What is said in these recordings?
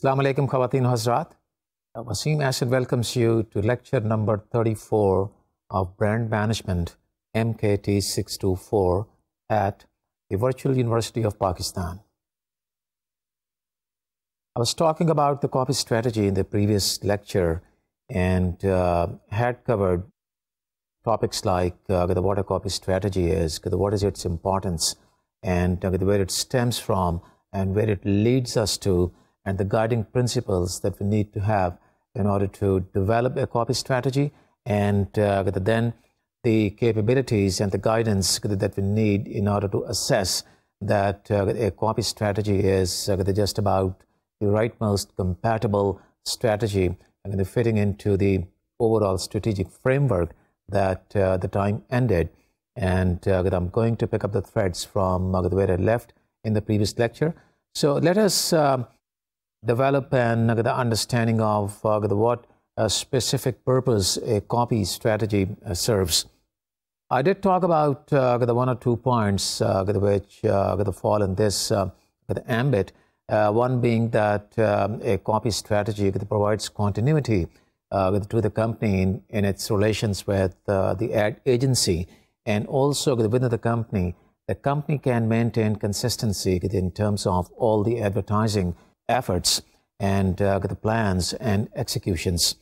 Assalamu alaikum, Khawateen Hazrat. Waseem Ahsan welcomes you to lecture number 34 of Brand Management MKT 624 at the Virtual University of Pakistan. I was talking about the copy strategy in the previous lecture and uh, had covered topics like uh, what a copy strategy is, what is its importance, and uh, where it stems from, and where it leads us to, and the guiding principles that we need to have in order to develop a copy strategy, and uh, then the capabilities and the guidance that we need in order to assess that uh, a copy strategy is uh, just about the rightmost compatible strategy and fitting into the overall strategic framework that uh, the time ended. And uh, I'm going to pick up the threads from uh, where I left in the previous lecture. So let us um, develop an the understanding of uh, what a specific purpose a copy strategy uh, serves. I did talk about uh, the one or two points uh, which uh, fall in this uh, ambit. Uh, one being that um, a copy strategy provides continuity uh, to the company in, in its relations with uh, the ad agency and also within the company. The company can maintain consistency in terms of all the advertising efforts and uh, the plans and executions.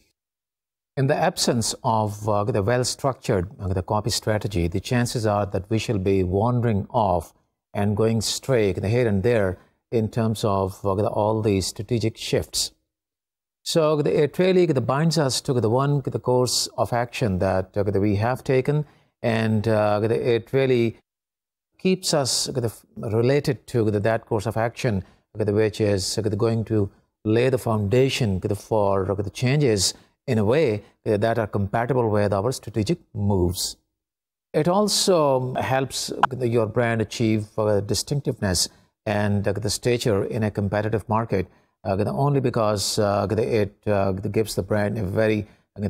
In the absence of uh, the well-structured uh, the copy strategy, the chances are that we shall be wandering off and going stray here and there in terms of uh, all these strategic shifts. So it really binds us to the one the course of action that we have taken, and uh, it really keeps us related to that course of action, which is going to lay the foundation for the changes in a way that are compatible with our strategic moves. It also helps your brand achieve uh, distinctiveness and the stature in a competitive market uh, only because uh, it uh, gives the brand a very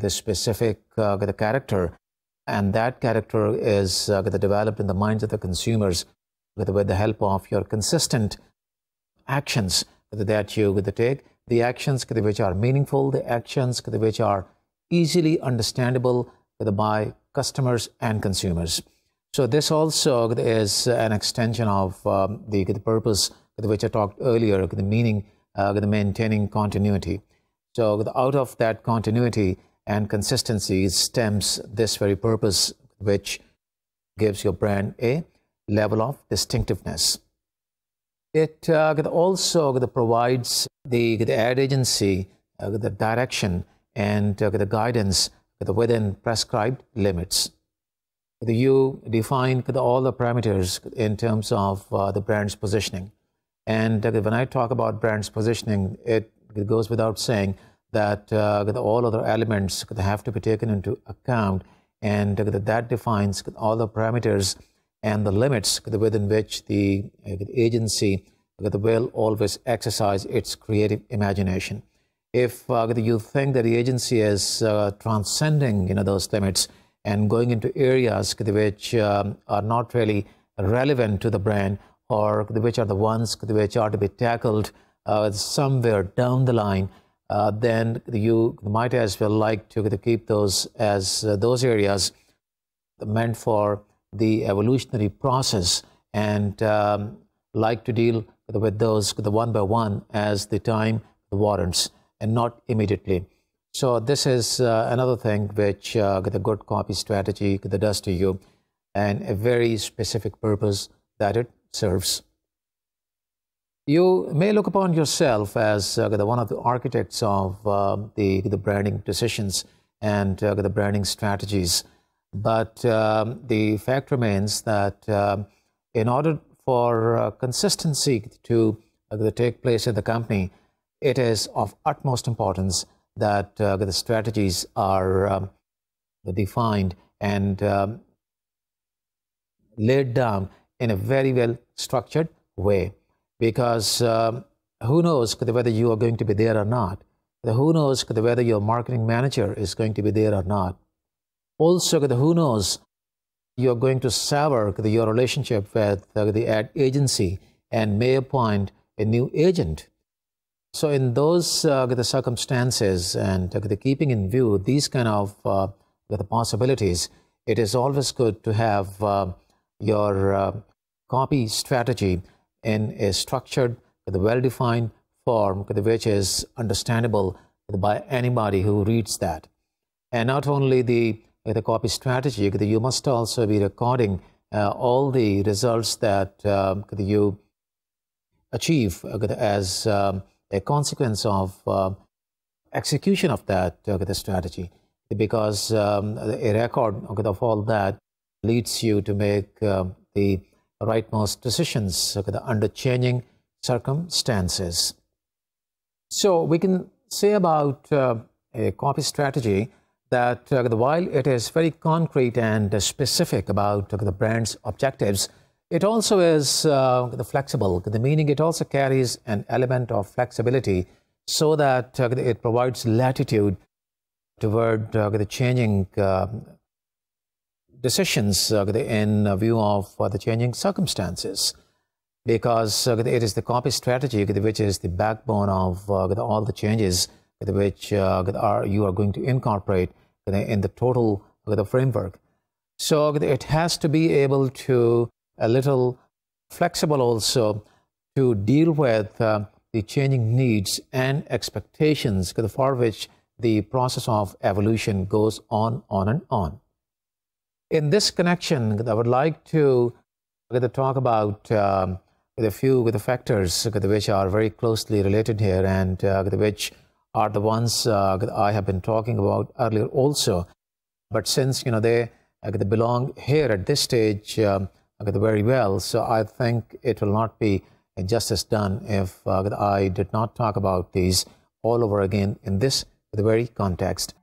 specific character and that character is developed in the minds of the consumers with the help of your consistent actions that you take, the actions which are meaningful, the actions which are easily understandable by customers and consumers. So this also is an extension of um, the, the, purpose which I talked earlier, the meaning, uh, the maintaining continuity. So out of that continuity and consistency stems this very purpose which gives your brand a level of distinctiveness. It uh, also provides the, the ad agency the direction and uh, the guidance within prescribed limits you define all the parameters in terms of uh, the brand's positioning. And when I talk about brand's positioning, it, goes without saying that all other elements have to be taken into account, and that defines all the parameters and the limits within which the, agency will always exercise its creative imagination. If uh, you think that the agency is uh, transcending you know, those limits, and going into areas which um, are not really relevant to the brand or which are the ones which are to be tackled uh, somewhere down the line, uh, then you might as well like to, keep those as uh, those areas meant for the evolutionary process and um, like to deal with those the one by one as the time warrants and not immediately. So this is uh, another thing which uh, the good copy strategy does to you and a very specific purpose that it serves. You may look upon yourself as uh, the one of the architects of uh, the, the branding decisions and uh, the branding strategies. But um, the fact remains that um, in order for uh, consistency to take place in the company, it is of utmost importance that uh, the strategies are um, defined and um, laid down in a very well structured way. Because um, who knows whether you are going to be there or not. Who knows whether your marketing manager is going to be there or not also who knows you're going to sever your relationship with the ad agency and may appoint a new agent So in those uh, the circumstances and uh, the keeping in view these kind of uh, the possibilities, it is always good to have uh, your uh, copy strategy in a structured, well-defined form, which is understandable by anybody who reads that. And not only the the copy strategy, you must also be recording uh, all the results that um, you achieve as um, a consequence of uh, execution of that uh, strategy because um, a record of all that leads you to make uh, the rightmost decisions under changing circumstances. So we can say about uh, a copy strategy that while it is very concrete and specific about the brand's objectives, it also is uh, the flexible, the meaning it also carries an element of flexibility so that it provides latitude toward the changing uh, decisions uh, in view of the changing circumstances. Because it is the copy strategy which is the backbone of all the changes which are, you are going to incorporate in the total the framework. So it has to be able to a little flexible also to deal with uh, the changing needs and expectations for which the process of evolution goes on, on and on. In this connection, I would like to talk about um, a few with the factors which are very closely related here and uh, which are the ones uh, I have been talking about earlier also. But since you know they, they belong here at this stage, um, very well. So I think it will not be justice done if uh, I did not talk about these all over again in this very context.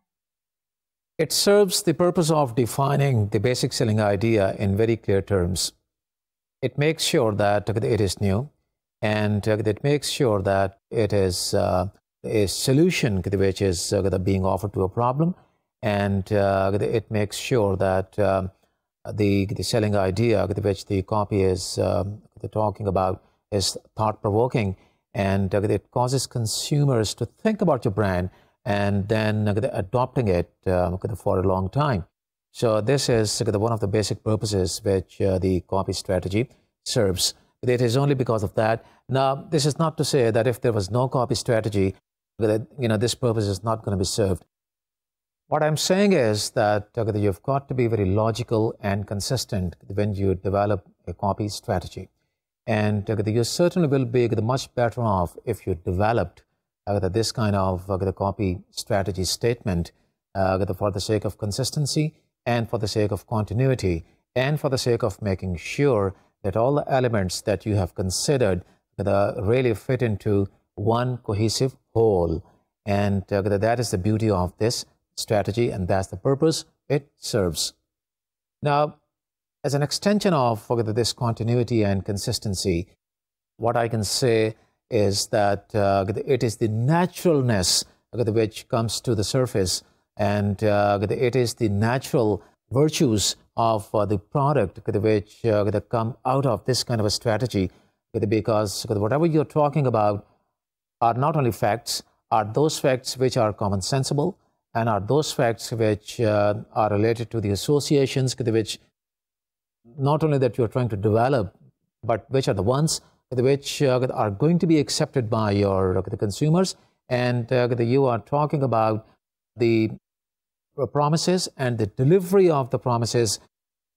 It serves the purpose of defining the basic selling idea in very clear terms. It makes sure that it is new and it makes sure that it is uh, a solution which is uh, being offered to a problem and it makes sure that um, the, the selling idea which the copy is um, talking about is thought provoking and uh, it causes consumers to think about your brand and then uh, adopting it uh, for a long time. So this is one of the basic purposes which uh, the copy strategy serves. It is only because of that. Now, this is not to say that if there was no copy strategy, that you know this purpose is not going to be served. What I'm saying is that uh, you've got to be very logical and consistent when you develop a copy strategy. And uh, you certainly will be much better off if you developed uh, this kind of copy strategy statement for the sake of consistency and for the sake of continuity and for the sake of making sure that all the elements that you have considered really fit into one cohesive whole. And that is the beauty of this strategy, and that's the purpose it serves. Now, as an extension of this continuity and consistency, what I can say is that uh, it is the naturalness which comes to the surface, and uh, it is the natural virtues of uh, the product which uh, come out of this kind of a strategy, because whatever you're talking about are not only facts, are those facts which are common sensible, and are those facts which uh, are related to the associations which not only that you're trying to develop, but which are the ones which uh, are going to be accepted by your the consumers, and uh, you are talking about the promises and the delivery of the promises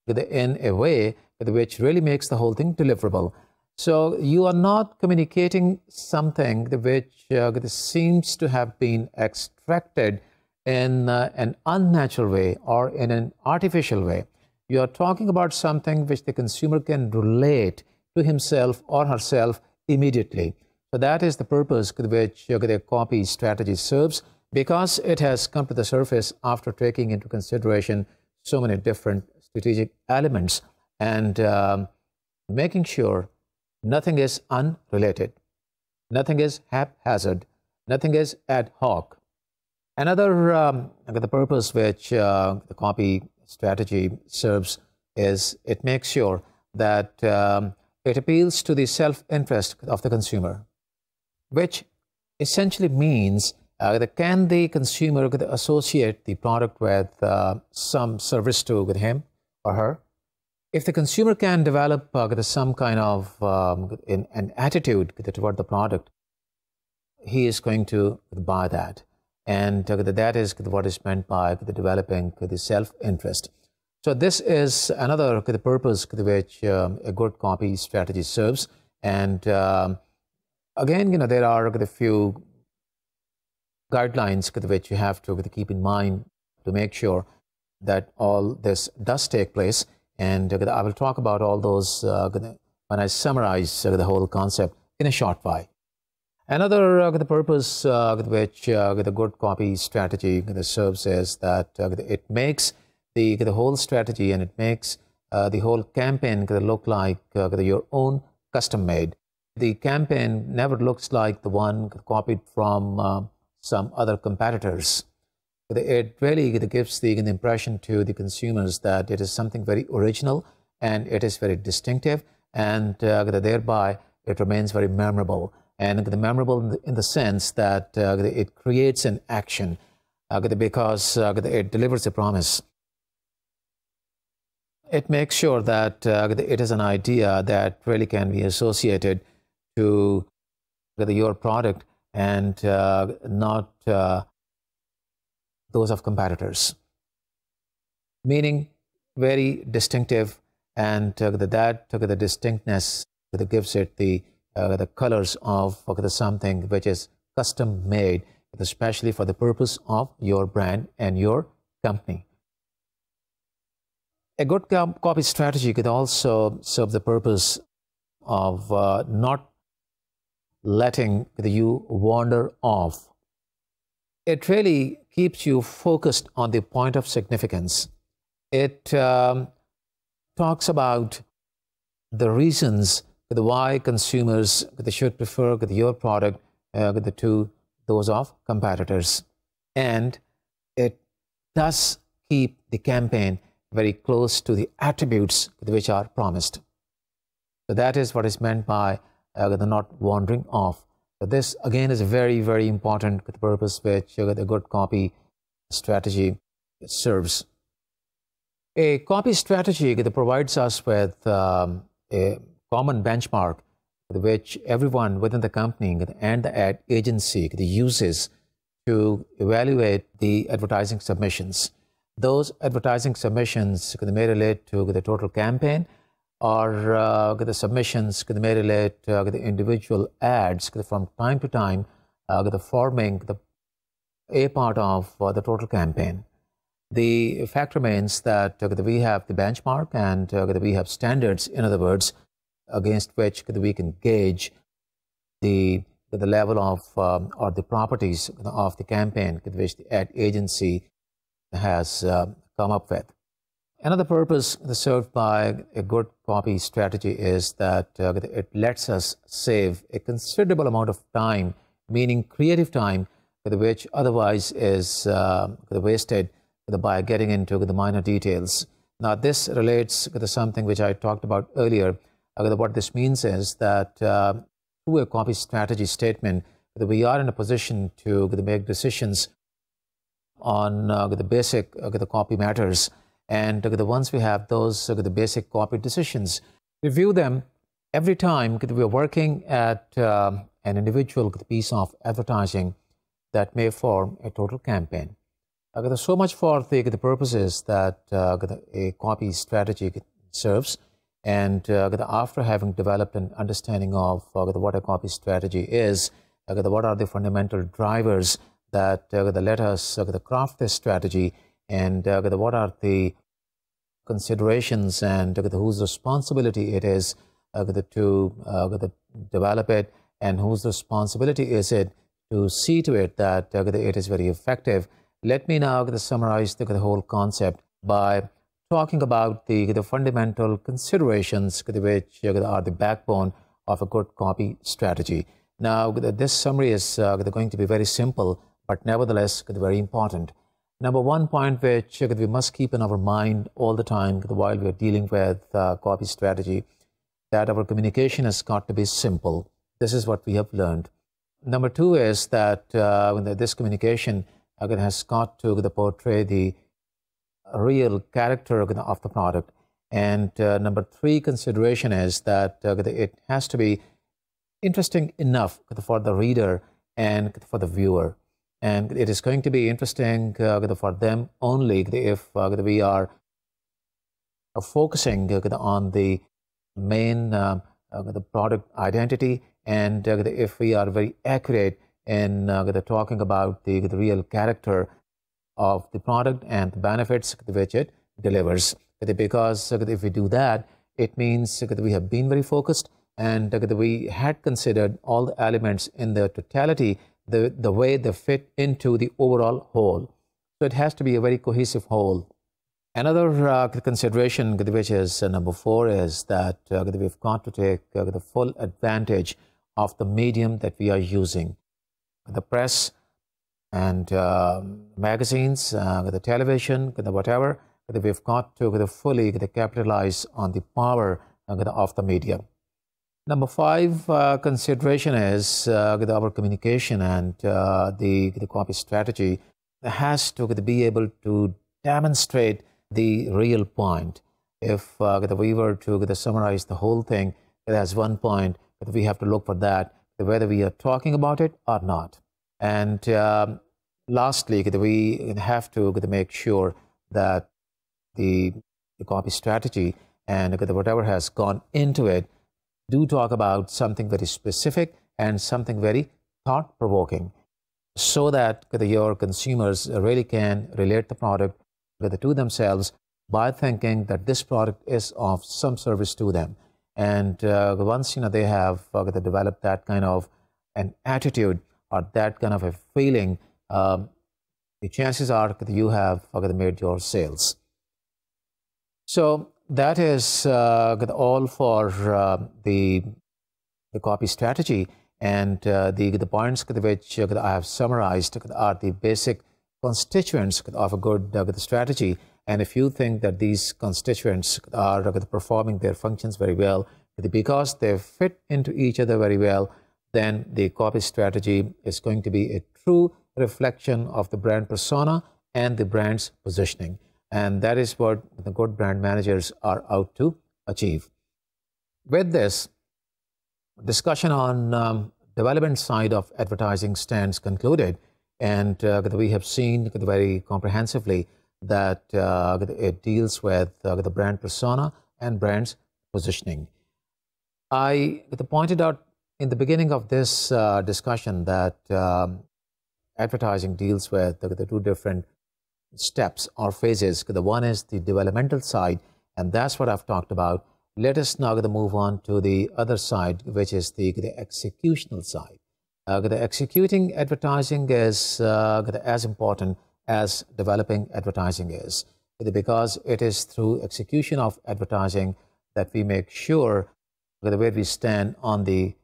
in a way which really makes the whole thing deliverable. So you are not communicating something which uh, seems to have been extracted in uh, an unnatural way or in an artificial way. You are talking about something which the consumer can relate to himself or herself immediately. So that is the purpose which the copy strategy serves because it has come to the surface after taking into consideration so many different strategic elements and um, making sure nothing is unrelated, nothing is haphazard, nothing is ad hoc, Another um, the purpose which uh, the copy strategy serves is it makes sure that um, it appeals to the self-interest of the consumer, which essentially means uh, can the consumer associate the product with uh, some service to with him or her? If the consumer can develop uh, some kind of um, in, an attitude toward the product, he is going to buy that. And uh, that is what is meant by the developing the self-interest. So this is another purpose which um, a good copy strategy serves. And um, again, you know, there are a few guidelines which you have to keep in mind to make sure that all this does take place. And I will talk about all those uh, when I summarize the whole concept in a short while. Another uh, the purpose uh, which uh, the good copy strategy serves is that uh, it makes the, the whole strategy and it makes uh, the whole campaign look like uh, your own custom made. The campaign never looks like the one copied from some other competitors. It really gives the impression to the consumers that it is something very original and it is very distinctive and thereby it remains very memorable and the memorable in the, in the sense that uh, it creates an action uh, because uh, it delivers a promise. It makes sure that it is an idea that really can be associated to your product and not those of competitors. Meaning very distinctive and that the distinctness that gives it the uh, the colors of the something which is custom made, especially for the purpose of your brand and your company. A good copy strategy could also serve the purpose of uh, not letting you wander off. It really keeps you focused on the point of significance. It um, talks about the reasons the why consumers should prefer your product uh, to those of competitors. And it does keep the campaign very close to the attributes which are promised. So that is what is meant by uh, the not wandering off. So this again is a very, very important the purpose which uh, the good copy strategy serves. A copy strategy that provides us with um, a common benchmark which everyone within the company and the ad agency uses to evaluate the advertising submissions. Those advertising submissions may relate to the total campaign or uh, the submissions may relate to the individual ads from time to time uh, forming the a part of uh, the total campaign. The fact remains that we have the benchmark and we have standards, in other words, against which we can gauge the, the level of um, or the properties of the campaign which the ad agency has uh, come up with. Another purpose served by a good copy strategy is that uh, it lets us save a considerable amount of time, meaning creative time, which otherwise is uh, wasted by getting into the minor details. Now, this relates to something which I talked about earlier, what this means is that uh, through a copy strategy statement, we are in a position to make decisions on uh, the basic uh, the copy matters. And the once we have those the basic copy decisions, review them every time we are working at um, an individual piece of advertising that may form a total campaign. So much for the, purposes that uh, a copy strategy serves. And uh, after having developed an understanding of uh, what a copy strategy is, what are the fundamental drivers that let us craft this strategy, and what are the considerations and whose responsibility it is to develop it, and whose responsibility is it to see to it that it is very effective. Let me now summarize the whole concept by talking about the, the fundamental considerations which are the backbone of a good copy strategy. Now, this summary is uh, going to be very simple, but nevertheless very important. Number one point which we must keep in our mind all the time while we are dealing with uh, copy strategy, that our communication has got to be simple. This is what we have learned. number two is that uh, this communication again has got to portray the real character of the product. And uh, number three consideration is that uh, it has to be interesting enough for the reader and for the viewer. And it is going to be interesting uh, for them only if we are focusing on the main uh, the product identity and if we are very accurate in talking about the, the real character of the product and the benefits which it delivers. Because if we do that, it means that we have been very focused and we had considered all the elements in their totality, the, the way they fit into the overall whole. So it has to be a very cohesive whole. Another uh, consideration, which is uh, number four, is that uh, we've got to take uh, the full advantage of the medium that we are using. The press and uh, magazines, uh, the television, the whatever, we've got to fully capitalize on the power of the media. Number five uh, consideration is uh, our communication and uh, the, the copy strategy has to be able to demonstrate the real point. If uh, we were to summarize the whole thing as one point, we have to look for that, whether we are talking about it or not. And um, lastly, we have to make sure that the, the copy strategy and whatever has gone into it do talk about something very specific and something very thought provoking so that your consumers really can relate the product to themselves by thinking that this product is of some service to them. And uh, once you know they have uh, developed that kind of an attitude or that kind of a feeling, um, the chances are that you have uh, made your sales. So that is uh, all for uh, the, the copy strategy. And uh, the, the points which I have summarized are the basic constituents of a good strategy. And if you think that these constituents are performing their functions very well, because they fit into each other very well, then the copy strategy is going to be a true reflection of the brand persona and the brand's positioning. And that is what the good brand managers are out to achieve. With this, discussion on um, development side of advertising stands concluded. And uh, we have seen very comprehensively that uh, it deals with uh, the brand persona and brand's positioning. I pointed out in the beginning of this uh, discussion that um, advertising deals with the, the two different steps or phases. The one is the developmental side, and that's what I've talked about. Let us now move on to the other side, which is the, the executional side. Uh, the executing advertising is uh, as important as developing advertising is, because it is through execution of advertising that we make sure that where we stand on the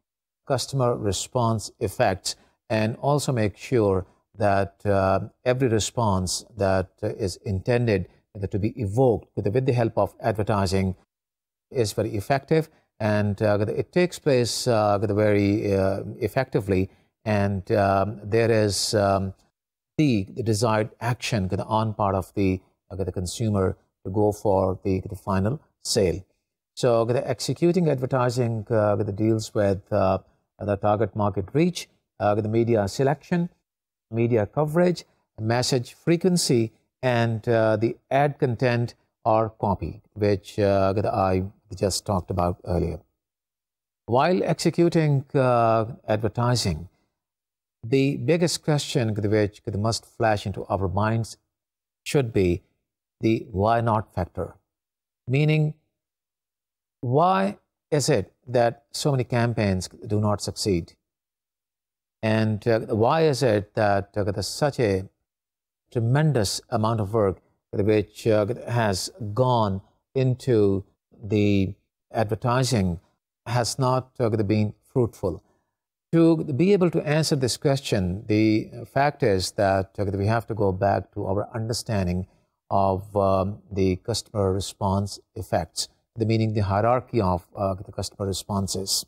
customer response effects and also make sure that uh, every response that is intended to be evoked with the, with the help of advertising is very effective and uh, it takes place uh, very uh, effectively and um, there is um, the, the, desired action on part of the, uh, the consumer to go for the, the final sale. So executing advertising uh, deals with the target market reach, the media selection, media coverage, message frequency, and uh, the ad content or copy, which uh, I just talked about earlier. While executing uh, advertising, the biggest question which must flash into our minds should be the why not factor. Meaning, why is it that so many campaigns do not succeed? And uh, why is it that uh, there's such a tremendous amount of work which uh, has gone into the advertising has not been fruitful? To be able to answer this question, the fact is that we have to go back to our understanding of um, the customer response effects, the meaning the hierarchy of uh, the customer responses.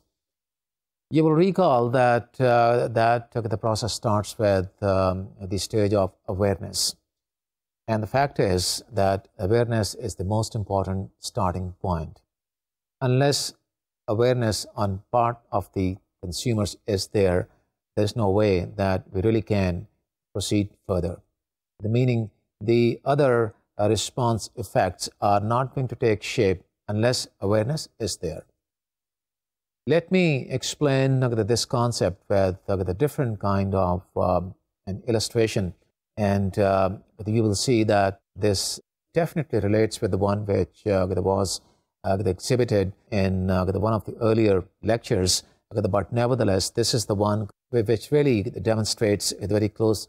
You will recall that, uh, that uh, the process starts with um, the stage of awareness. And the fact is that awareness is the most important starting point. Unless awareness on part of the consumers is there, there's no way that we really can proceed further. The meaning the other uh, response effects are not going to take shape unless awareness is there. Let me explain uh, this concept with uh, the different kind of um, an illustration and uh, you will see that this definitely relates with the one which uh, was uh, exhibited in uh, one of the earlier lectures but nevertheless this is the one which really demonstrates a very close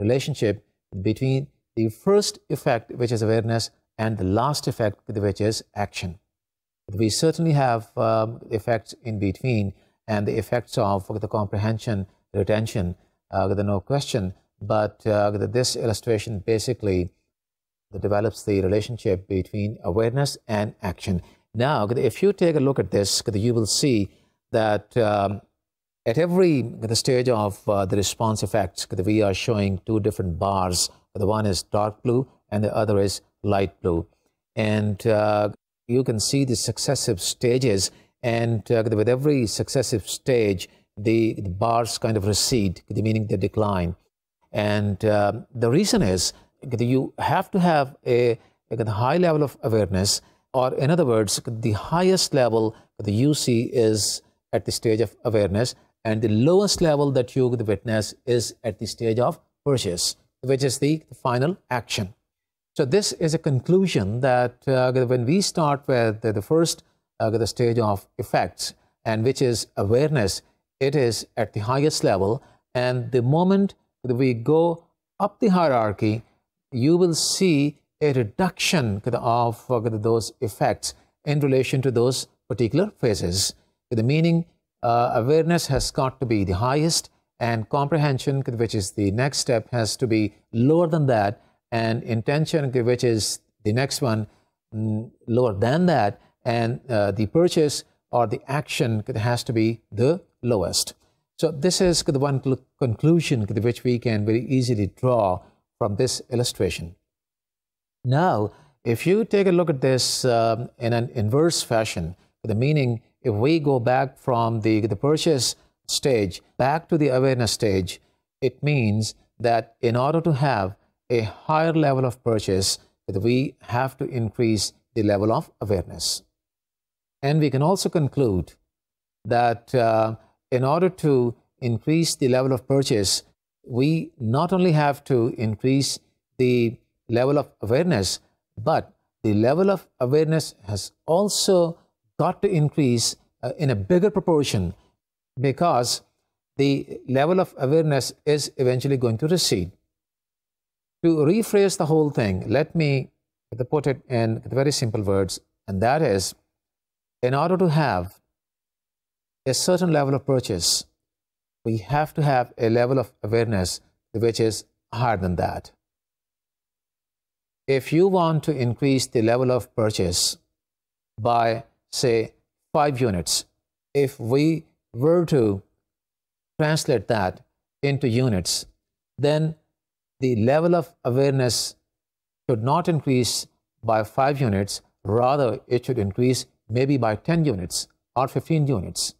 relationship between the first effect, which is awareness, and the last effect, which is action. We certainly have um, effects in between, and the effects of the comprehension, retention, uh, no question. But uh, this illustration basically develops the relationship between awareness and action. Now, if you take a look at this, you will see that um, at every stage of uh, the response effects, we are showing two different bars. The one is dark blue and the other is light blue. And uh, you can see the successive stages and uh, with every successive stage, the, the, bars kind of recede, meaning they decline. And uh, the reason is that you have to have a, a high level of awareness, or in other words, the highest level that you see is at the stage of awareness, and the lowest level that you witness is at the stage of purchase, which is the final action. So this is a conclusion that uh, when we start with the, the first the stage of effects, and which is awareness, it is at the highest level. And the moment we go up the hierarchy, you will see a reduction of those effects in relation to those particular phases. The meaning uh, awareness has got to be the highest and comprehension, which is the next step, has to be lower than that, and intention, which is the next one, mm, lower than that, and uh, the purchase or the action has to be the lowest. So this is the one conclusion which we can very easily draw from this illustration. Now, if you take a look at this um, in an inverse fashion, the meaning if we go back from the, the purchase stage back to the awareness stage, it means that in order to have a higher level of purchase, we have to increase the level of awareness. And we can also conclude that uh, in order to increase the level of purchase, we not only have to increase the level of awareness, but the level of awareness has also got to increase uh, in a bigger proportion because the level of awareness is eventually going to recede. To rephrase the whole thing, let me put it in very simple words, and that is in order to have a certain level of purchase, we have to have a level of awareness which is higher than that. If you want to increase the level of purchase by say 5 units. If we were to translate that into units, then the level of awareness should not increase by 5 units, rather it should increase maybe by 10 units or 15 units.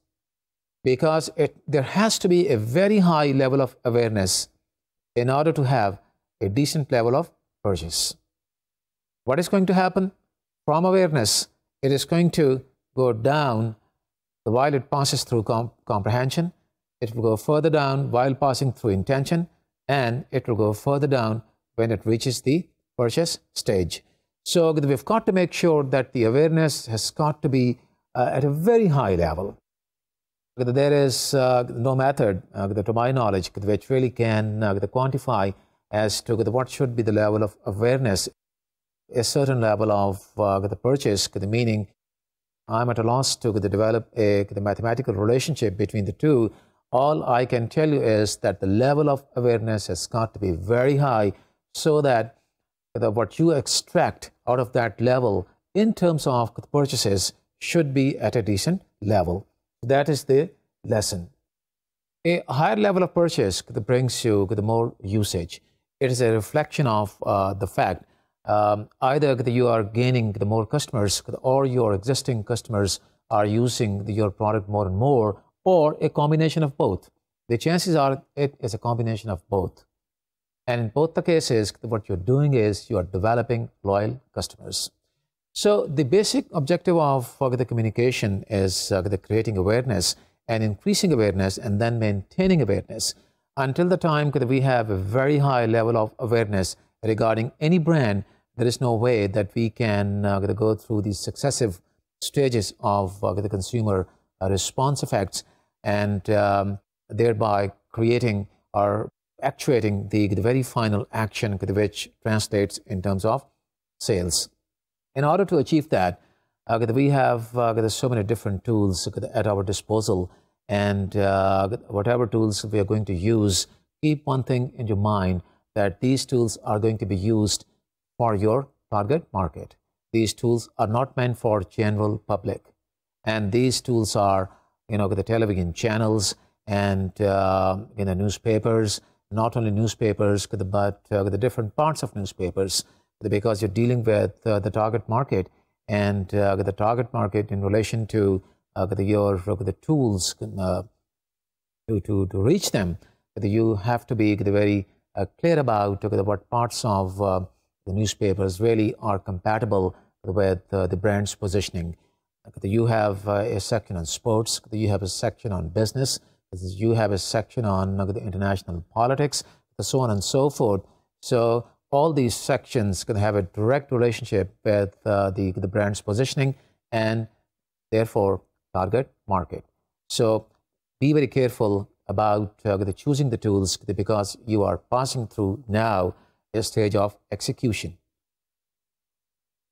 Because it, there has to be a very high level of awareness in order to have a decent level of purchase. What is going to happen? From awareness, it is going to go down while it passes through comp comprehension. It will go further down while passing through intention, and it will go further down when it reaches the purchase stage. So we've got to make sure that the awareness has got to be uh, at a very high level. There is uh, no method, uh, to my knowledge, which really can quantify as to what should be the level of awareness a certain level of uh, the purchase, the meaning I'm at a loss to develop a the mathematical relationship between the two. All I can tell you is that the level of awareness has got to be very high so that the, what you extract out of that level in terms of purchases should be at a decent level. That is the lesson. A higher level of purchase brings you the more usage. It is a reflection of uh, the fact um, either you are gaining the more customers or your existing customers are using your product more and more or a combination of both. The chances are it is a combination of both. And in both the cases, what you're doing is you are developing loyal customers. So the basic objective of the communication is uh, the creating awareness and increasing awareness and then maintaining awareness until the time that we have a very high level of awareness regarding any brand, there is no way that we can uh, go through these successive stages of uh, the consumer response effects and um, thereby creating or actuating the, the very final action which translates in terms of sales. In order to achieve that, we have so many different tools at our disposal and uh, whatever tools we are going to use, keep one thing in your mind that these tools are going to be used for your target market. These tools are not meant for general public. And these tools are, you know, the television channels and, uh, you know, newspapers, not only newspapers, but uh, the different parts of newspapers, because you're dealing with uh, the target market and uh, the target market in relation to uh, your the tools uh, to, to, to reach them, you have to be very uh, clear about what parts of the newspapers really are compatible with the brand's positioning. You have a section on sports, you have a section on business, you have a section on the international politics, so on and so forth. So all these sections can have a direct relationship with uh, the, the brand's positioning and therefore target market. So be very careful about uh, the choosing the tools because you are passing through now a stage of execution.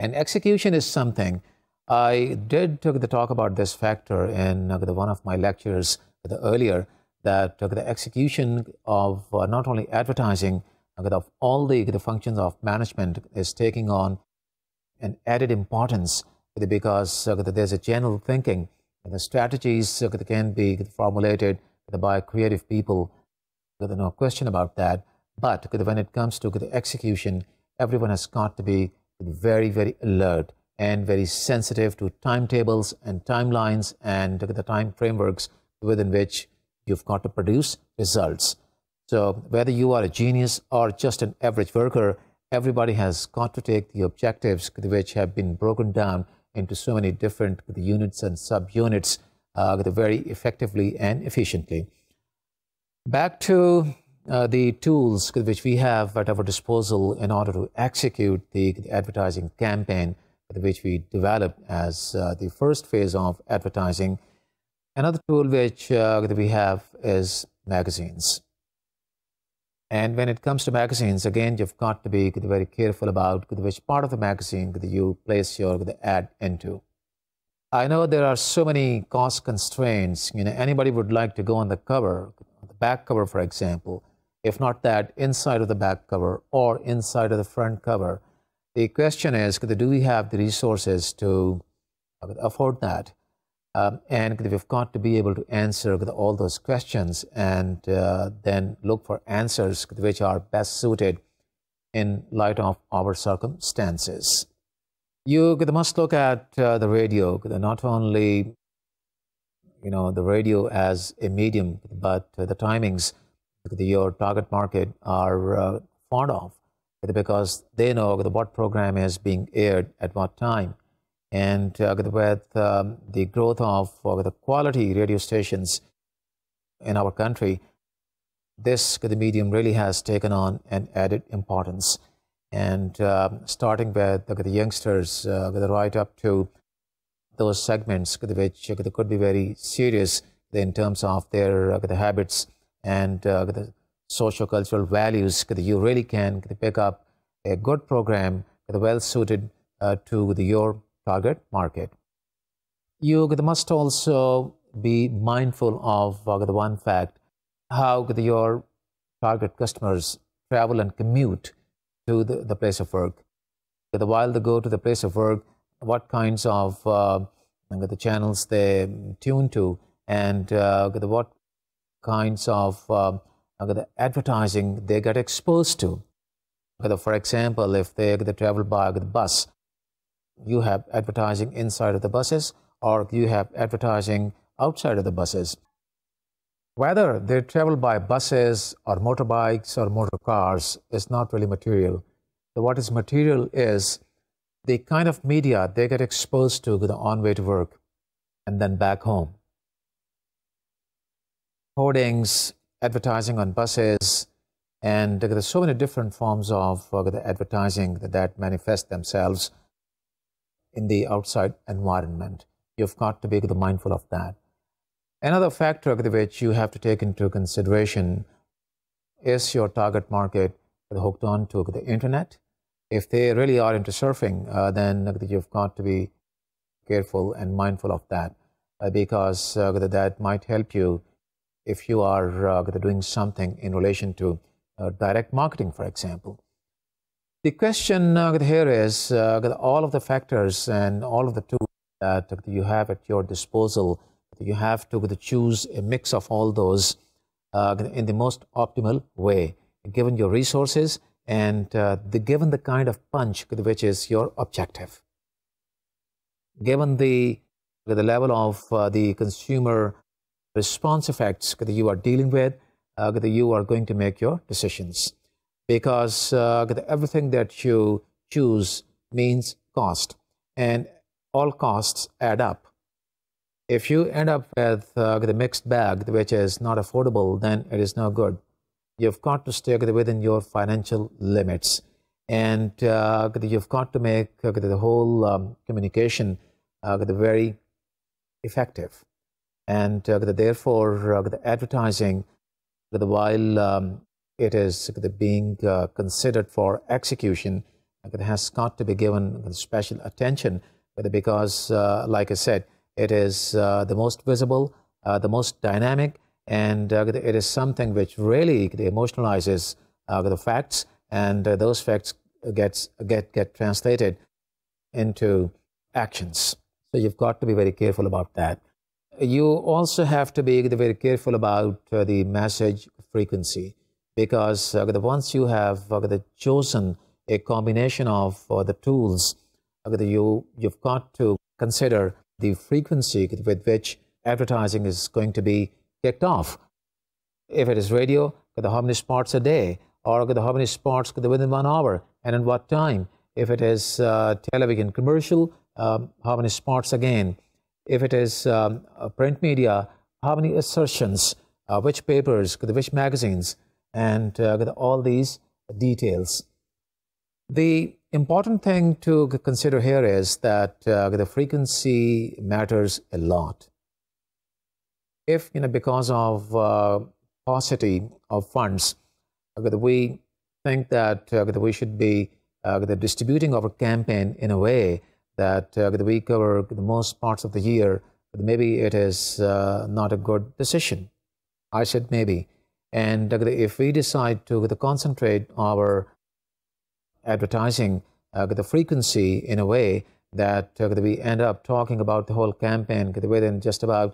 And execution is something I did uh, talk about this factor in uh, the, one of my lectures earlier that the execution of uh, not only advertising uh, of all the, the functions of management is taking on an added importance because there's a general thinking the strategies can be formulated by creative people. There's no question about that. But when it comes to the execution, everyone has got to be very, very alert and very sensitive to timetables and timelines and the time frameworks within which you've got to produce results. So whether you are a genius or just an average worker, everybody has got to take the objectives which have been broken down into so many different units and subunits uh, very effectively and efficiently. Back to uh, the tools which we have at our disposal in order to execute the, the advertising campaign which we developed as uh, the first phase of advertising. Another tool which uh, we have is magazines. And when it comes to magazines, again, you've got to be very careful about which part of the magazine you place your ad into. I know there are so many cost constraints. You know, anybody would like to go on the cover, the back cover, for example. If not that, inside of the back cover or inside of the front cover. The question is, do we have the resources to afford that? Um, and we've got to be able to answer all those questions and uh, then look for answers which are best suited in light of our circumstances. You must look at uh, the radio, not only you know the radio as a medium, but uh, the timings your target market are uh, fond of, because they know what program is being aired at what time and uh, with um, the growth of the quality radio stations in our country, this the medium really has taken on an added importance. And uh, starting with the youngsters, uh, right up to those segments which could be very serious in terms of their uh, habits and uh, socio-cultural values, you really can pick up a good program well suited to the, your target market. You must also be mindful of uh, the one fact how your target customers travel and commute to the, the place of work. While they go to the place of work, what kinds of uh, the channels they tune to and uh, what kinds of um, the advertising they get exposed to. For example, if they, travel by the bus, you have advertising inside of the buses or you have advertising outside of the buses. Whether they travel by buses or motorbikes or motor cars is not really material. What is material is the kind of media they get exposed to on the way to work and then back home. Hoardings, advertising on buses, and there's so many different forms of uh, advertising that, that manifest themselves in the outside environment. You've got to be mindful of that. Another factor which you have to take into consideration is your target market hooked on to the internet. If they really are into surfing, uh, then you've got to be careful and mindful of that uh, because uh, that might help you if you are uh, doing something in relation to uh, direct marketing, for example. The question uh, here is uh, all of the factors and all of the tools that you have at your disposal, you have to choose a mix of all those in the most optimal way, given your resources and the, given the kind of punch which is your objective. Given the, the level of the consumer response effects that you are dealing with, uh, you are going to make your decisions because uh, everything that you choose means cost and all costs add up. If you end up with uh, the mixed bag, which is not affordable, then it is no good. You've got to stay within your financial limits. And uh, you've got to make uh, the whole um, communication uh, very effective. And therefore, the advertising while um, it is being uh, considered for execution, it has got to be given special attention because, uh, like I said, it is uh, the most visible, uh, the most dynamic, and uh, it is something which really emotionalizes uh, the facts, and those facts gets, get, get translated into actions. So you've got to be very careful about that you also have to be very careful about uh, the message frequency because uh, once you have uh, chosen a combination of uh, the tools, you, you've got to consider the frequency with which advertising is going to be kicked off. If it is radio, how many spots a day, or how many spots within one hour, and in what time. If it is uh, television commercial, um, how many spots again if it is um, print media, how many insertions, uh, which papers, which magazines, and uh, all these details. The important thing to consider here is that uh, the frequency matters a lot. If, you know, because of uh, paucity of funds, we think that we should be distributing our campaign in a way that uh, we cover the most parts of the year, maybe it is uh, not a good decision. I said maybe. And uh, if we decide to concentrate our advertising, the frequency in a way that we end up talking about the whole campaign within just about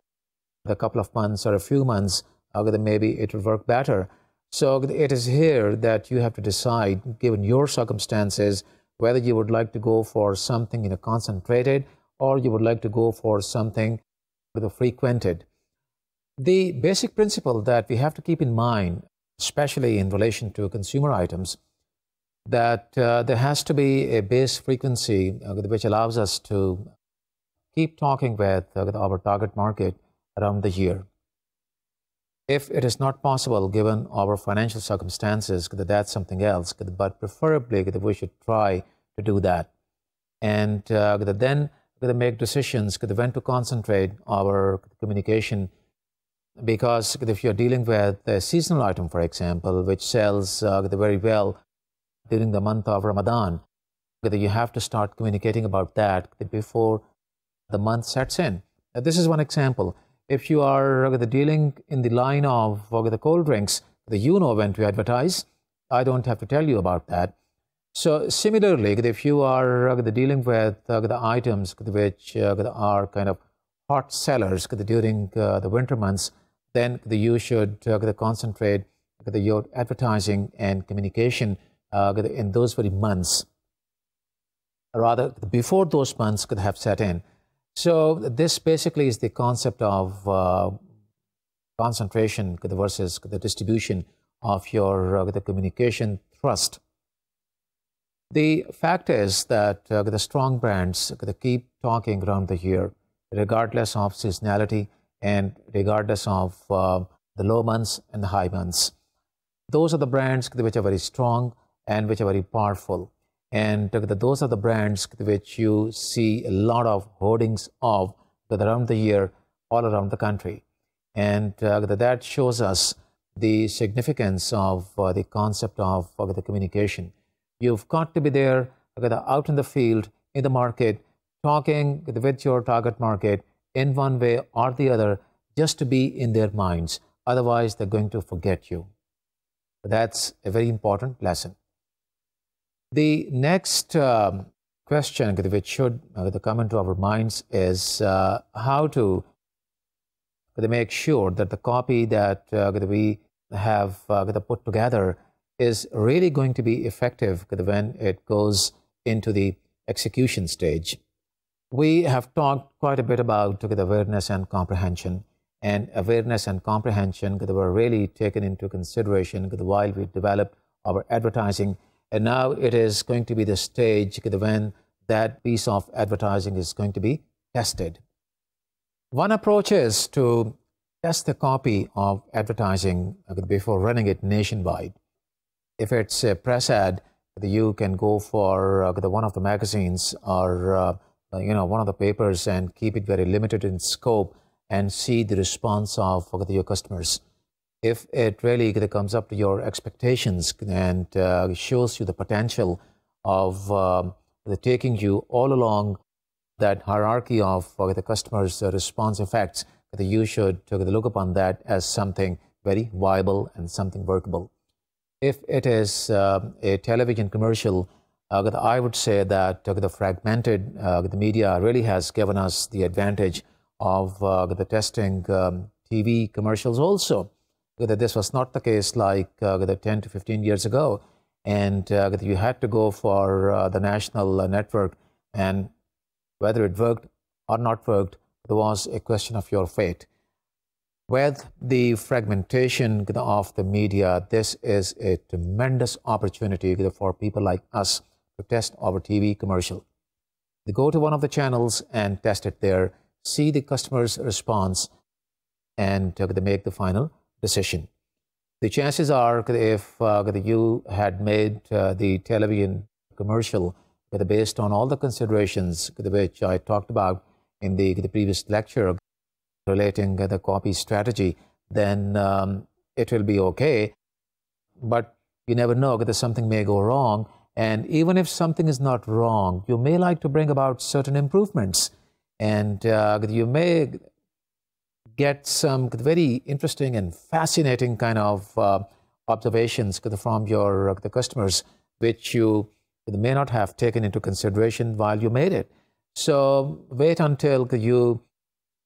a couple of months or a few months, maybe it will work better. So it is here that you have to decide, given your circumstances, whether you would like to go for something in a concentrated or you would like to go for something with a frequented. The basic principle that we have to keep in mind, especially in relation to consumer items, that uh, there has to be a base frequency uh, which allows us to keep talking with, uh, with our target market around the year. If it is not possible, given our financial circumstances, that's something else, but preferably we should try to do that. And uh, then make decisions when to concentrate our communication because if you're dealing with a seasonal item, for example, which sells uh, very well during the month of Ramadan, you have to start communicating about that before the month sets in. Now, this is one example. If you are dealing in the line of the cold drinks, the you know when to advertise. I don't have to tell you about that. So similarly, if you are dealing with the items which are kind of hot sellers during uh, the winter months, then you should uh, concentrate your advertising and communication in those very months. Rather, before those months could have set in. So this basically is the concept of uh, concentration versus the distribution of your uh, the communication thrust. The fact is that uh, the strong brands keep talking around the year, regardless of seasonality and regardless of uh, the low months and the high months. Those are the brands which are very strong and which are very powerful. And those are the brands which you see a lot of hoardings of around the year, all around the country. And uh, that shows us the significance of uh, the concept of uh, the communication. You've got to be there out in the field, in the market, talking with your target market in one way or the other, just to be in their minds. Otherwise, they're going to forget you. That's a very important lesson. The next um, question which should uh, come into our minds is uh, how to make sure that the copy that uh, we have put together is really going to be effective when it goes into the execution stage. We have talked quite a bit about the awareness and comprehension, and awareness and comprehension were really taken into consideration while we developed our advertising. And now it is going to be the stage when that piece of advertising is going to be tested. One approach is to test the copy of advertising before running it nationwide. If it's a press ad, you can go for uh, one of the magazines or uh, you know one of the papers and keep it very limited in scope and see the response of your customers. If it really comes up to your expectations and uh, shows you the potential of uh, the taking you all along that hierarchy of uh, the customer's response effects, you should look upon that as something very viable and something workable. If it is uh, a television commercial, uh, I would say that uh, the fragmented uh, the media really has given us the advantage of uh, the testing um, TV commercials also. That this was not the case like uh, 10 to 15 years ago, and uh, you had to go for uh, the national uh, network, and whether it worked or not worked, there was a question of your fate. With the fragmentation of the media, this is a tremendous opportunity for people like us to test our TV commercial. They go to one of the channels and test it there, see the customer's response, and they make the final decision. The chances are if uh, you had made uh, the television commercial based on all the considerations which I talked about in the, the previous lecture relating the copy strategy, then um, it will be okay. But you never know that something may go wrong. And even if something is not wrong, you may like to bring about certain improvements. And uh, you may get some very interesting and fascinating kind of uh, observations from your uh, the customers, which you may not have taken into consideration while you made it. So wait until you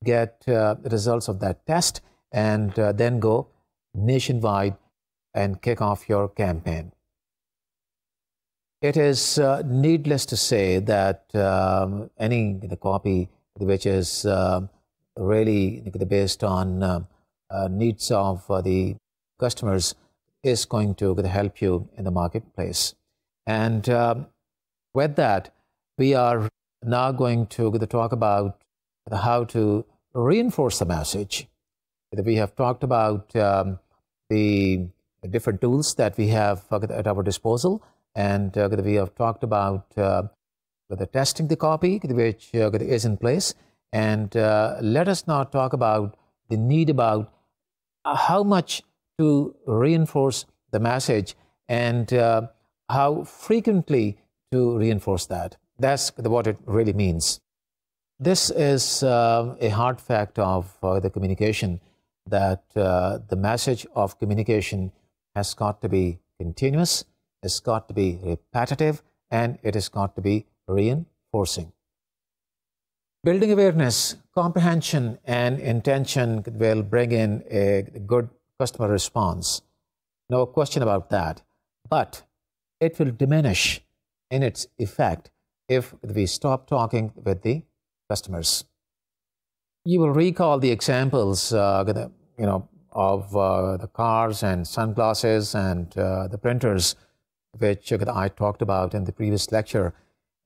get uh, the results of that test and uh, then go nationwide and kick off your campaign. It is uh, needless to say that um, any the copy which is uh, really based on uh, uh, needs of the customers is going to help you in the marketplace. And um, with that, we are now going to talk about how to reinforce the message. We have talked about um, the different tools that we have at our disposal, and uh, we have talked about uh, the testing the copy, which uh, is in place. And uh, let us now talk about the need about uh, how much to reinforce the message and uh, how frequently to reinforce that. That's what it really means. This is uh, a hard fact of uh, the communication that uh, the message of communication has got to be continuous, it's got to be repetitive, and it has got to be reinforcing. Building awareness, comprehension and intention will bring in a good customer response. No question about that. But it will diminish in its effect if we stop talking with the customers. You will recall the examples, uh, you know, of uh, the cars and sunglasses and uh, the printers, which I talked about in the previous lecture.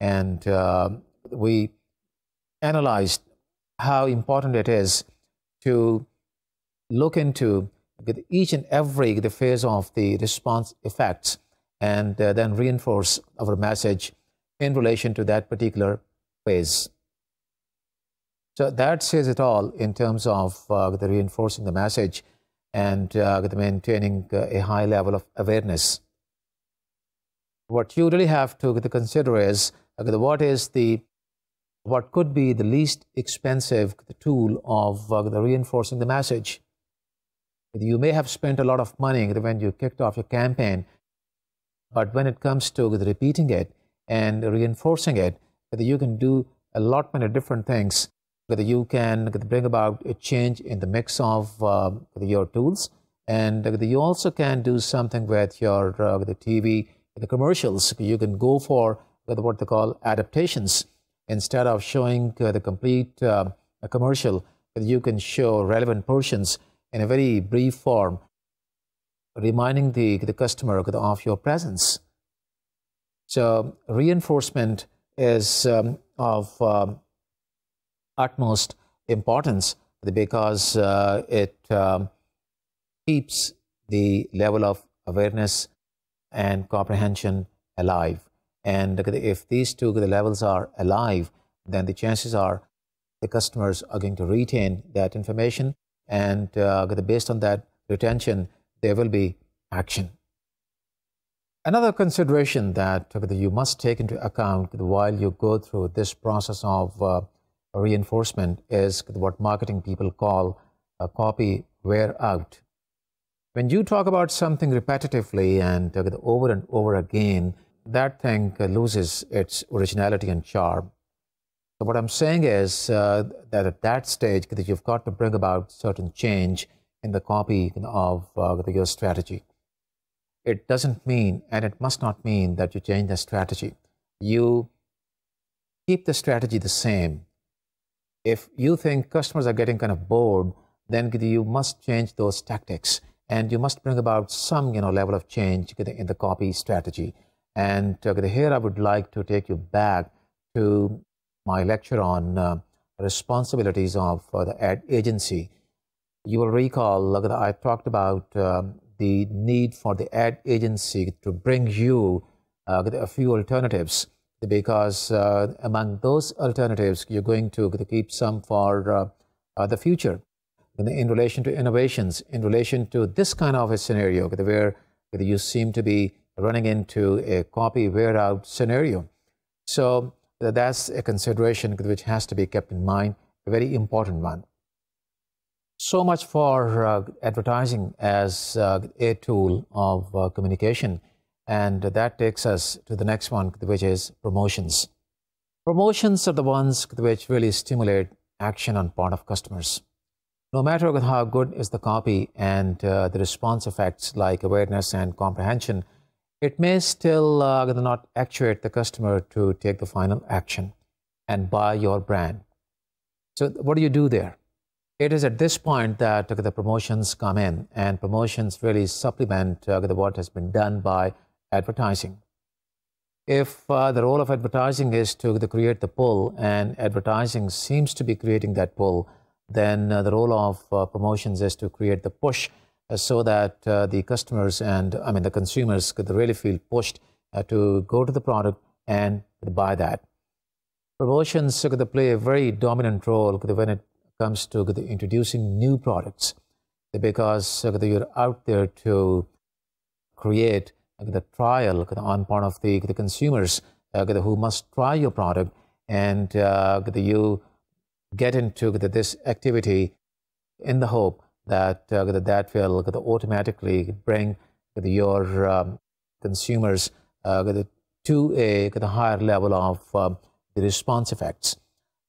And uh, we analyzed how important it is to look into each and every the phase of the response effects and uh, then reinforce our message in relation to that particular phase. So that says it all in terms of uh, the reinforcing the message and uh, the maintaining uh, a high level of awareness. What you really have to consider is uh, what is the what could be the least expensive tool of uh, the reinforcing the message. You may have spent a lot of money when you kicked off your campaign, but when it comes to repeating it and reinforcing it, you can do a lot many different things. You can bring about a change in the mix of uh, your tools, and you also can do something with your uh, the TV, the commercials. You can go for what they call adaptations instead of showing uh, the complete uh, commercial, you can show relevant portions in a very brief form, reminding the, the customer of your presence. So reinforcement is um, of um, utmost importance because uh, it um, keeps the level of awareness and comprehension alive. And if these two the levels are alive, then the chances are the customers are going to retain that information. And uh, based on that retention, there will be action. Another consideration that you must take into account while you go through this process of uh, reinforcement is what marketing people call a copy wear out. When you talk about something repetitively and over and over again, that thing loses its originality and charm. So what I'm saying is uh, that at that stage, that you've got to bring about certain change in the copy of uh, your strategy. It doesn't mean, and it must not mean, that you change the strategy. You keep the strategy the same. If you think customers are getting kind of bored, then you must change those tactics, and you must bring about some, you know, level of change in the copy strategy. And uh, here I would like to take you back to my lecture on uh, responsibilities of uh, the ad agency. You will recall that I talked about um, the need for the ad agency to bring you uh, a few alternatives because uh, among those alternatives, you're going to keep some for uh, the future in, in relation to innovations, in relation to this kind of a scenario where you seem to be running into a copy wear out scenario. So that's a consideration which has to be kept in mind, a very important one. So much for uh, advertising as uh, a tool of uh, communication. And that takes us to the next one, which is promotions. Promotions are the ones which really stimulate action on part of customers. No matter how good is the copy and uh, the response effects like awareness and comprehension, it may still uh, not actuate the customer to take the final action and buy your brand. So what do you do there? It is at this point that uh, the promotions come in and promotions really supplement uh, what has been done by advertising. If uh, the role of advertising is to create the pull and advertising seems to be creating that pull, then uh, the role of uh, promotions is to create the push uh, Uh, so that uh, the customers and I mean the consumers could really feel pushed uh, to go to the product and buy that. Promotions could play a very dominant role when it comes to introducing new products because uh, you're out there to create uh, the trial on part of the, the consumers who must try your product and you get into this activity in the hope that uh, that will automatically bring your um, consumers uh, to a higher level of um, the response effects.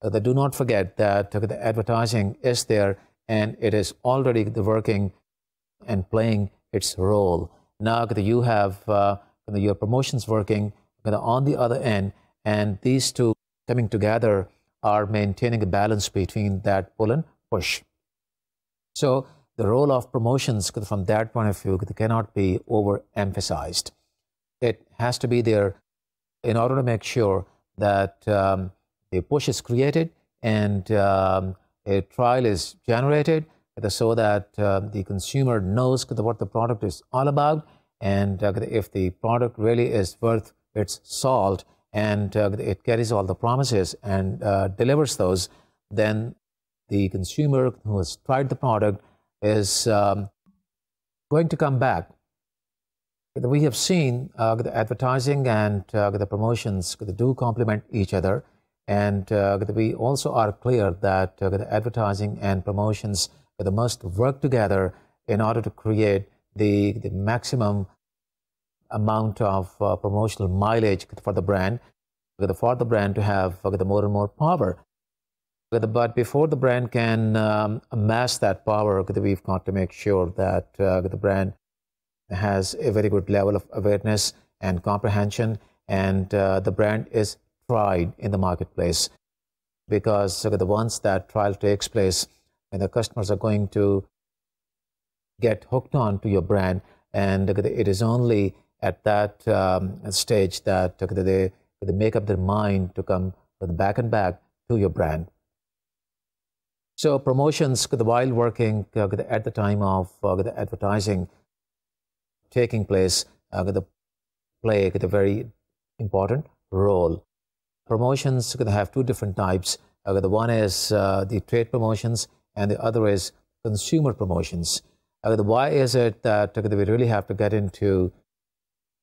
uh, do not forget that the advertising is there and it is already working and playing its role. Now you have your promotions working on the other end, and these two coming together are maintaining a balance between that pull and push. So the role of promotions from that point of view cannot be overemphasized. It has to be there in order to make sure that um, a push is created and um, a trial is generated so that uh, the consumer knows what the product is all about and uh, if the product really is worth its salt and uh, it carries all the promises and uh, delivers those, then the consumer who has tried the product is um, going to come back. We have seen uh, the advertising and uh, the promotions do complement each other, and uh, we also are clear that the advertising and promotions must work together in order to create the, the maximum amount of uh, promotional mileage for the brand, for the brand to have the more and more power. But before the brand can um, amass that power, we've got to make sure that uh, the brand has a very good level of awareness and comprehension, and uh, the brand is tried in the marketplace. Because the once that trial takes place, and the customers are going to get hooked on to your brand, and it is only at that um, stage that they, they make up their mind to come back and back to your brand. So promotions while working uh, at the time of uh, the advertising taking place uh, play a very important role. Promotions have two different types. The one is uh, the trade promotions and the other is consumer promotions. Why is it that we really have to get into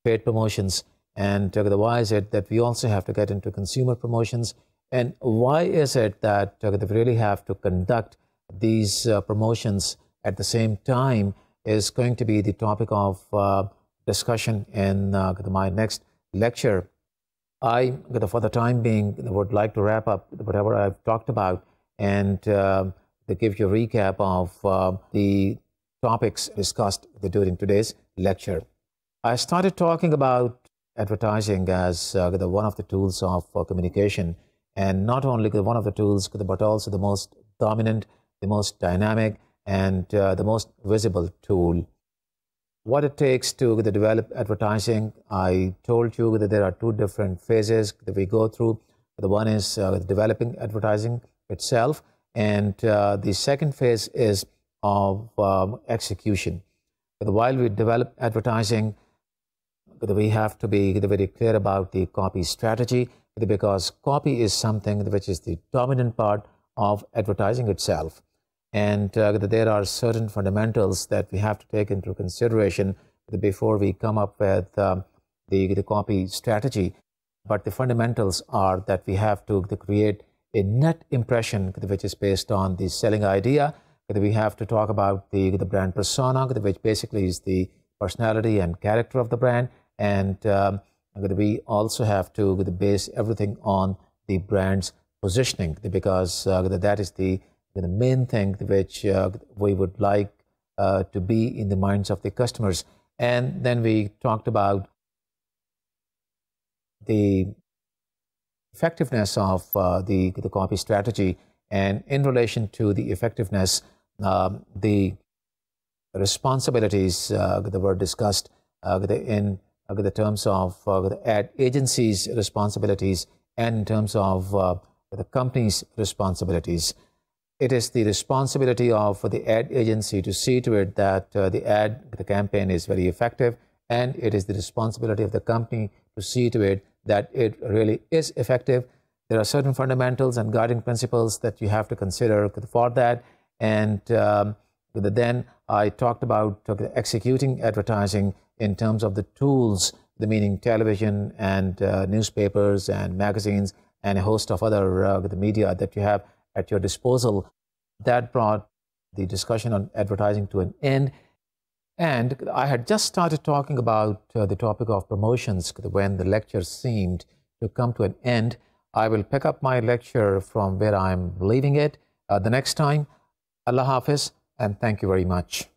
trade promotions and uh, why is it that we also have to get into consumer promotions and why is it that uh, we really have to conduct these uh, promotions at the same time is going to be the topic of uh, discussion in uh, my next lecture. I, for the time being, would like to wrap up whatever I've talked about and uh, give you a recap of the topics discussed during today's lecture. I started talking about advertising as uh, one of the tools of uh, communication, and not only one of the tools, but also the most dominant, the most dynamic, and uh, the most visible tool. What it takes to develop advertising, I told you that there are two different phases that we go through. The one is uh, developing advertising itself, and uh, the second phase is of um, execution. While we develop advertising, we have to be very clear about the copy strategy because copy is something which is the dominant part of advertising itself. And uh, there are certain fundamentals that we have to take into consideration before we come up with um, the, the copy strategy. But the fundamentals are that we have to, create a net impression which is based on the selling idea. We have to talk about the, the brand persona, which basically is the personality and character of the brand and um, we also have to base everything on the brand's positioning because uh, that is the, the main thing which uh, we would like uh, to be in the minds of the customers. And then we talked about the effectiveness of uh, the, the copy strategy. And in relation to the effectiveness, um, the responsibilities uh, that were discussed uh, in uh, the terms of uh, the ad agency's responsibilities and in terms of uh, the company's responsibilities. It is the responsibility of the ad agency to see to it that the ad, the campaign is very effective, and it is the responsibility of the company to see to it that it really is effective. There are certain fundamentals and guiding principles that you have to consider for that. And um, then I talked about executing advertising in terms of the tools, the meaning television and uh, newspapers and magazines and a host of other uh, the media that you have at your disposal. That brought the discussion on advertising to an end. And I had just started talking about uh, the topic of promotions when the lecture seemed to come to an end. I will pick up my lecture from where I'm leaving it uh, the next time. Allah Hafiz, and thank you very much.